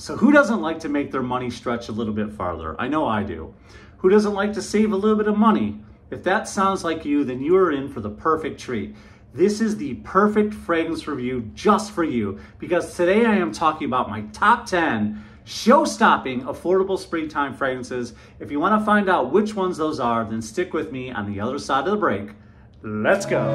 So who doesn't like to make their money stretch a little bit farther? I know I do. Who doesn't like to save a little bit of money? If that sounds like you, then you are in for the perfect treat. This is the perfect fragrance review just for you because today I am talking about my top 10 show-stopping affordable springtime fragrances. If you want to find out which ones those are, then stick with me on the other side of the break. Let's go.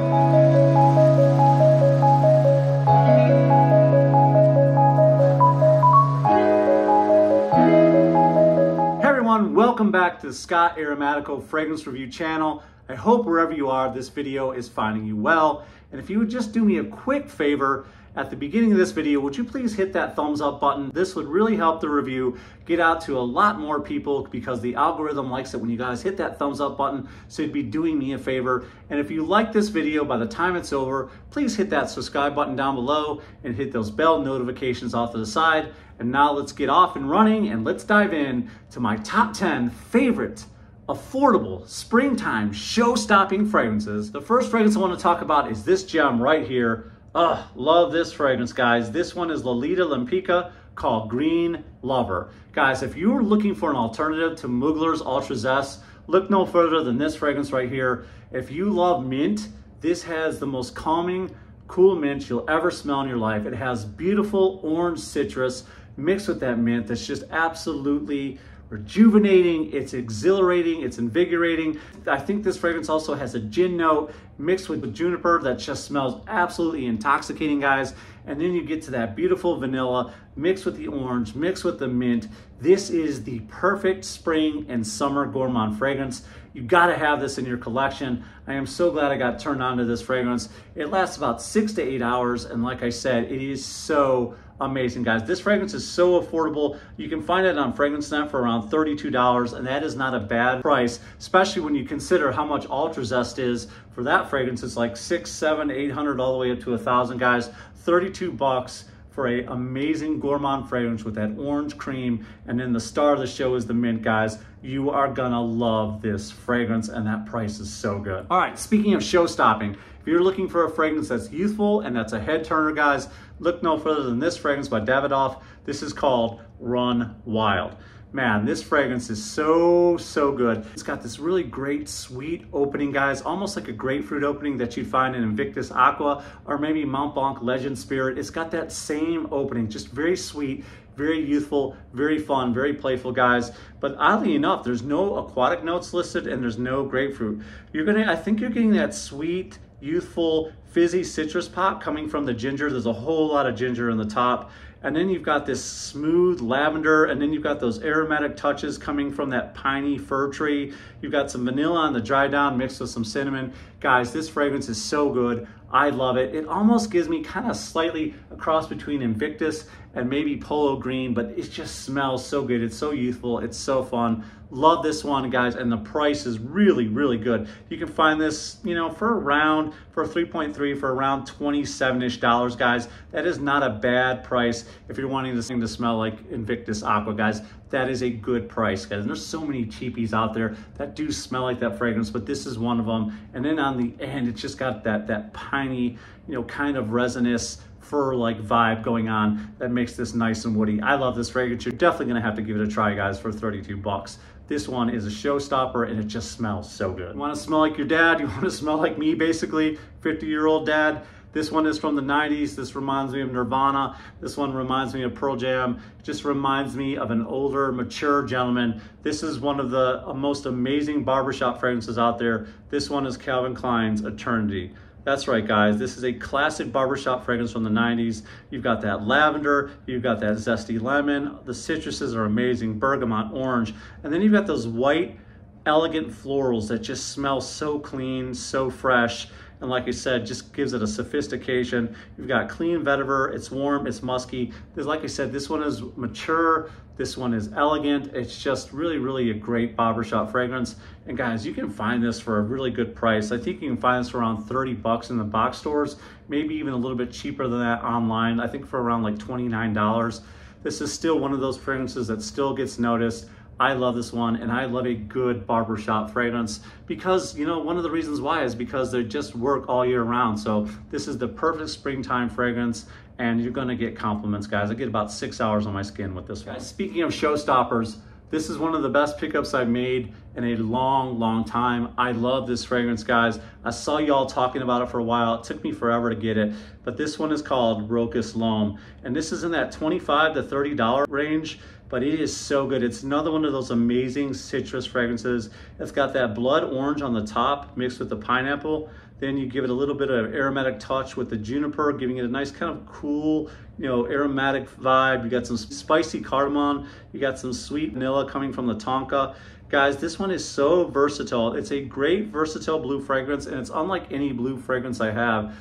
Welcome back to the Scott Aromatico Fragrance Review channel. I hope wherever you are, this video is finding you well. And if you would just do me a quick favor, at the beginning of this video, would you please hit that thumbs up button? This would really help the review get out to a lot more people because the algorithm likes it when you guys hit that thumbs up button. So you'd be doing me a favor. And if you like this video, by the time it's over, please hit that subscribe button down below and hit those bell notifications off to the side. And now let's get off and running and let's dive in to my top 10 favorite affordable springtime show-stopping fragrances. The first fragrance I want to talk about is this gem right here. Ugh, love this fragrance, guys. This one is Lolita Lempicka called Green Lover. Guys, if you're looking for an alternative to Mugler's Ultra Zest, look no further than this fragrance right here. If you love mint, this has the most calming, cool mint you'll ever smell in your life. It has beautiful orange citrus mixed with that mint that's just absolutely rejuvenating, it's exhilarating, it's invigorating. I think this fragrance also has a gin note mixed with the juniper that just smells absolutely intoxicating, guys. And then you get to that beautiful vanilla mixed with the orange, mixed with the mint. This is the perfect spring and summer gourmand fragrance. You gotta have this in your collection. I am so glad I got turned on to this fragrance. It lasts about six to eight hours. And like I said, it is so amazing, guys. This fragrance is so affordable. You can find it on FragranceNet for around $32, and that is not a bad price, especially when you consider how much Ultra Zest is. For that fragrance, it's like six, seven, eight hundred, all the way up to a thousand, guys. 32 bucks for a amazing gourmand fragrance with that orange cream. And then the star of the show is the mint, guys. You are gonna love this fragrance and that price is so good. All right, speaking of show stopping, if you're looking for a fragrance that's youthful and that's a head turner, guys, look no further than this fragrance by Davidoff. This is called Run Wild. Man, this fragrance is so, so good. It's got this really great sweet opening, guys, almost like a grapefruit opening that you'd find in Invictus Aqua or maybe Mont Blanc Legend Spirit. It's got that same opening, just very sweet, very youthful, very fun, very playful, guys. But oddly enough, there's no aquatic notes listed and there's no grapefruit. You're gonna, I think you're getting that sweet, youthful, fizzy citrus pop coming from the ginger. There's a whole lot of ginger in the top. And then you've got this smooth lavender, and then you've got those aromatic touches coming from that piney fir tree. You've got some vanilla on the dry down mixed with some cinnamon. Guys, this fragrance is so good. I love it. It almost gives me kind of slightly a cross between Invictus and maybe Polo Green, but it just smells so good. It's so youthful. It's so fun. Love this one, guys, and the price is really, really good. You can find this, you know, for around, for 3.3, for around 27-ish dollars, guys. That is not a bad price if you're wanting this thing to smell like Invictus Aqua, guys. That is a good price, guys. And there's so many cheapies out there that do smell like that fragrance, but this is one of them. And then on the end, it's just got that, that you know, kind of resinous, fir-like vibe going on that makes this nice and woody. I love this fragrance. You're definitely gonna have to give it a try, guys, for 32 bucks. This one is a showstopper and it just smells so good. You wanna smell like your dad? You wanna smell like me, basically, 50-year-old dad? This one is from the 90s. This reminds me of Nirvana. This one reminds me of Pearl Jam. It just reminds me of an older, mature gentleman. This is one of the uh, most amazing barbershop fragrances out there. This one is Calvin Klein's Eternity. That's right, guys. This is a classic barbershop fragrance from the 90s. You've got that lavender, you've got that zesty lemon. The citruses are amazing, bergamot, orange. And then you've got those white, elegant florals that just smell so clean, so fresh. And like I said, just gives it a sophistication. You've got clean vetiver, it's warm, it's musky. There's, like I said, this one is mature, this one is elegant. It's just really, really a great barbershop fragrance. And guys, you can find this for a really good price. I think you can find this for around 30 bucks in the box stores, maybe even a little bit cheaper than that online. I think for around like $29. This is still one of those fragrances that still gets noticed. I love this one and I love a good barbershop fragrance because, you know, one of the reasons why is because they just work all year round. So this is the perfect springtime fragrance and you're gonna get compliments, guys. I get about six hours on my skin with this one. Speaking of showstoppers, this is one of the best pickups I've made in a long, long time. I love this fragrance, guys. I saw y'all talking about it for a while. It took me forever to get it, but this one is called Rochas L'Homme. and this is in that 25 to $30 range, but it is so good. It's another one of those amazing citrus fragrances. It's got that blood orange on the top mixed with the pineapple. Then you give it a little bit of aromatic touch with the juniper, giving it a nice kind of cool, you know, aromatic vibe. You got some spicy cardamom. You got some sweet vanilla coming from the tonka. Guys, this one is so versatile. It's a great versatile blue fragrance and it's unlike any blue fragrance I have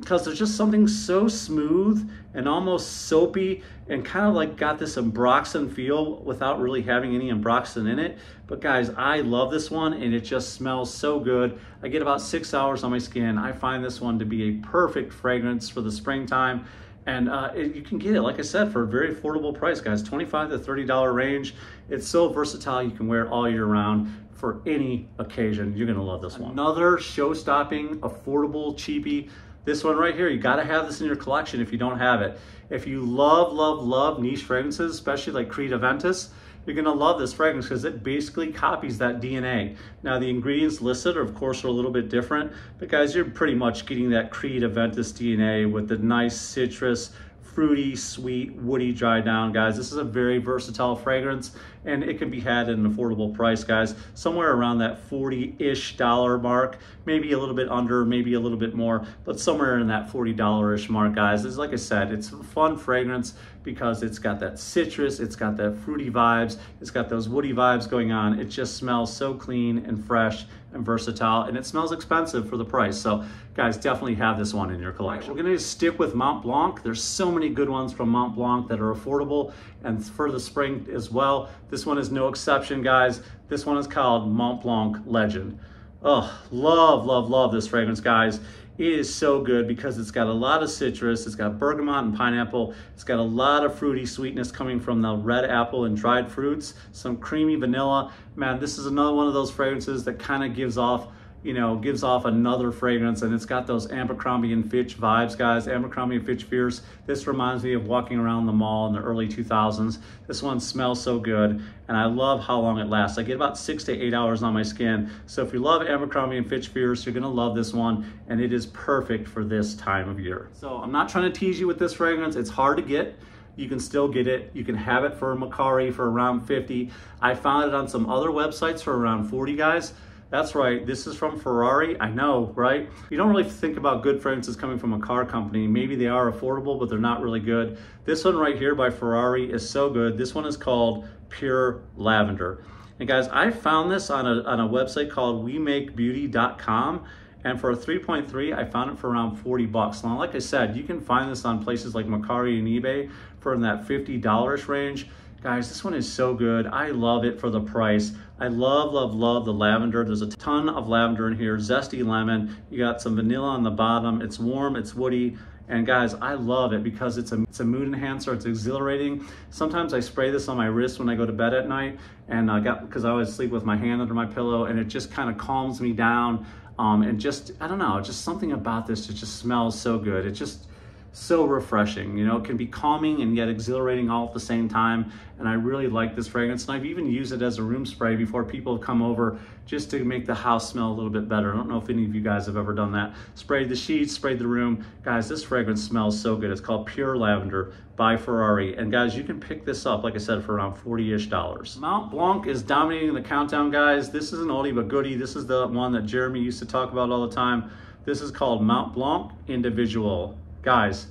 because there's just something so smooth and almost soapy and kind of like got this ambroxan feel without really having any ambroxan in it. But guys, I love this one and it just smells so good. I get about six hours on my skin. I find this one to be a perfect fragrance for the springtime. And uh, it, you can get it, like I said, for a very affordable price, guys, 25 to $30 range. It's so versatile, you can wear it all year round for any occasion. You're gonna love this one. Another show-stopping, affordable, cheapie this one right here, you gotta have this in your collection if you don't have it. If you love, love, love niche fragrances, especially like Creed Aventus, you're gonna love this fragrance because it basically copies that DNA. Now the ingredients listed are of course are a little bit different, but guys, you're pretty much getting that Creed Aventus DNA with the nice citrus, fruity, sweet, woody dry down, guys. This is a very versatile fragrance and it can be had at an affordable price, guys. Somewhere around that 40-ish dollar mark, maybe a little bit under, maybe a little bit more, but somewhere in that $40-ish mark, guys. It's like I said, it's a fun fragrance because it's got that citrus, it's got that fruity vibes, it's got those woody vibes going on. It just smells so clean and fresh and versatile, and it smells expensive for the price. So guys, definitely have this one in your collection. We're gonna stick with Mont Blanc. There's so many good ones from Mont Blanc that are affordable and for the spring as well. This one is no exception, guys. This one is called Mont Blanc Legend. Oh, love, love, love this fragrance, guys. It is so good because it's got a lot of citrus, it's got bergamot and pineapple, it's got a lot of fruity sweetness coming from the red apple and dried fruits, some creamy vanilla. Man, this is another one of those fragrances that kind of gives off you know, gives off another fragrance and it's got those Abercrombie and Fitch vibes, guys. Abercrombie and Fitch Fierce. This reminds me of walking around the mall in the early 2000s. This one smells so good and I love how long it lasts. I get about six to eight hours on my skin. So if you love Abercrombie and Fitch Fierce, you're gonna love this one and it is perfect for this time of year. So I'm not trying to tease you with this fragrance. It's hard to get you can still get it. You can have it for Macari for around 50. I found it on some other websites for around 40 guys. That's right, this is from Ferrari. I know, right? You don't really think about good fragrances coming from a car company. Maybe they are affordable, but they're not really good. This one right here by Ferrari is so good. This one is called Pure Lavender. And guys, I found this on a, on a website called WeMakeBeauty.com. And for a 3.3, I found it for around 40 bucks. Now, like I said, you can find this on places like Macari and eBay for in that $50 range. Guys, this one is so good. I love it for the price. I love, love, love the lavender. There's a ton of lavender in here, zesty lemon. You got some vanilla on the bottom. It's warm, it's woody. And guys, I love it because it's a, it's a mood enhancer, it's exhilarating. Sometimes I spray this on my wrist when I go to bed at night and I got, because I always sleep with my hand under my pillow and it just kind of calms me down. Um, and just, I don't know, just something about this, it just smells so good. It just, so refreshing. You know, it can be calming and yet exhilarating all at the same time. And I really like this fragrance. And I've even used it as a room spray before people have come over just to make the house smell a little bit better. I don't know if any of you guys have ever done that. Sprayed the sheets, sprayed the room. Guys, this fragrance smells so good. It's called Pure Lavender by Ferrari. And guys, you can pick this up, like I said, for around 40-ish dollars. Mont Blanc is dominating the countdown, guys. This is an oldie but goodie. This is the one that Jeremy used to talk about all the time. This is called Mont Blanc Individual. Guys,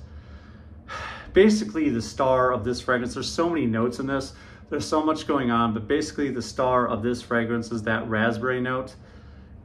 basically the star of this fragrance, there's so many notes in this, there's so much going on, but basically the star of this fragrance is that raspberry note.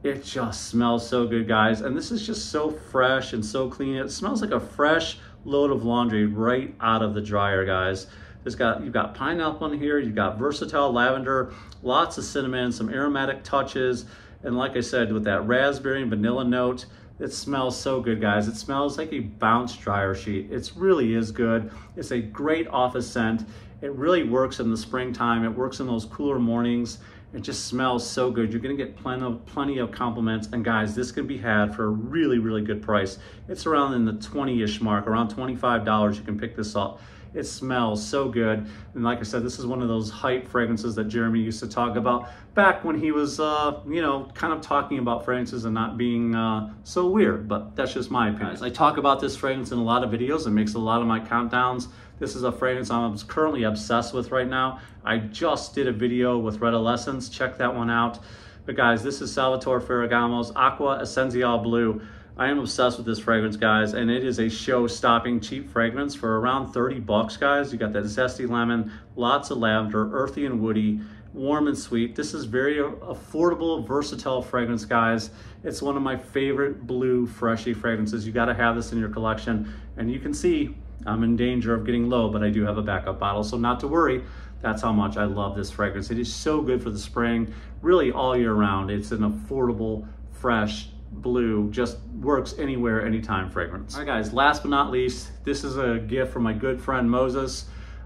It just smells so good, guys. And this is just so fresh and so clean. It smells like a fresh load of laundry right out of the dryer, guys. There's got, you've got pineapple in here, you've got versatile lavender, lots of cinnamon, some aromatic touches, and like I said, with that raspberry and vanilla note, it smells so good, guys. It smells like a bounce dryer sheet. It really is good. It's a great office scent. It really works in the springtime. It works in those cooler mornings. It just smells so good. You're gonna get plenty of, plenty of compliments. And guys, this can be had for a really, really good price. It's around in the 20-ish mark, around $25 you can pick this up. It smells so good. And like I said, this is one of those hype fragrances that Jeremy used to talk about back when he was, uh, you know, kind of talking about fragrances and not being uh, so weird. But that's just my opinion. I talk about this fragrance in a lot of videos. It makes a lot of my countdowns. This is a fragrance I'm currently obsessed with right now. I just did a video with Redolessence. Check that one out. But guys, this is Salvatore Ferragamo's Acqua Essenziale Blue. I am obsessed with this fragrance, guys, and it is a show-stopping cheap fragrance for around 30 bucks, guys. You got that zesty lemon, lots of lavender, earthy and woody, warm and sweet. This is very affordable, versatile fragrance, guys. It's one of my favorite blue freshy fragrances. You gotta have this in your collection. And you can see I'm in danger of getting low, but I do have a backup bottle, so not to worry. That's how much I love this fragrance. It is so good for the spring, really all year round. It's an affordable, fresh, blue just works anywhere, anytime fragrance. All right guys, last but not least, this is a gift from my good friend Moses.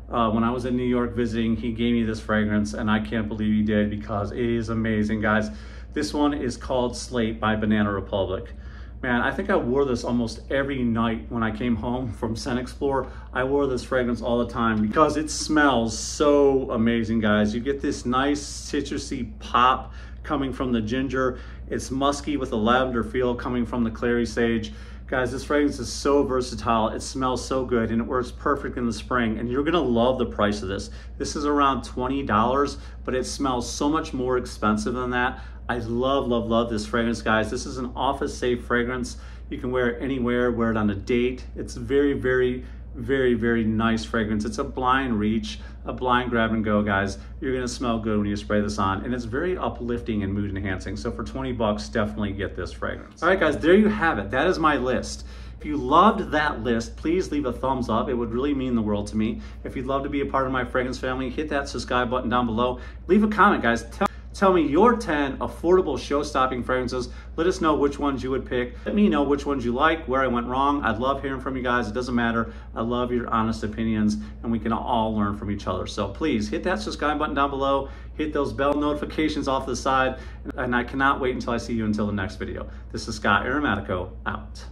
Uh, when I was in New York visiting, he gave me this fragrance and I can't believe he did because it is amazing, guys. This one is called Slate by Banana Republic. Man, I think I wore this almost every night when I came home from ScentXplore. I wore this fragrance all the time because it smells so amazing, guys. You get this nice citrusy pop coming from the ginger. It's musky with a lavender feel coming from the clary sage. Guys, this fragrance is so versatile. It smells so good and it works perfect in the spring. And you're gonna love the price of this. This is around $20, but it smells so much more expensive than that. I love, love, love this fragrance, guys. This is an office safe fragrance. You can wear it anywhere, wear it on a date. It's very, very very, very nice fragrance. It's a blind reach, a blind grab and go, guys. You're gonna smell good when you spray this on, and it's very uplifting and mood enhancing. So for 20 bucks, definitely get this fragrance. All right, guys, there you have it. That is my list. If you loved that list, please leave a thumbs up. It would really mean the world to me. If you'd love to be a part of my fragrance family, hit that subscribe button down below. Leave a comment, guys. Tell Tell me your 10 affordable show-stopping fragrances. Let us know which ones you would pick. Let me know which ones you like, where I went wrong. I'd love hearing from you guys. It doesn't matter. I love your honest opinions, and we can all learn from each other. So please hit that subscribe button down below. Hit those bell notifications off the side, and I cannot wait until I see you until the next video. This is Scott Aromatico, out.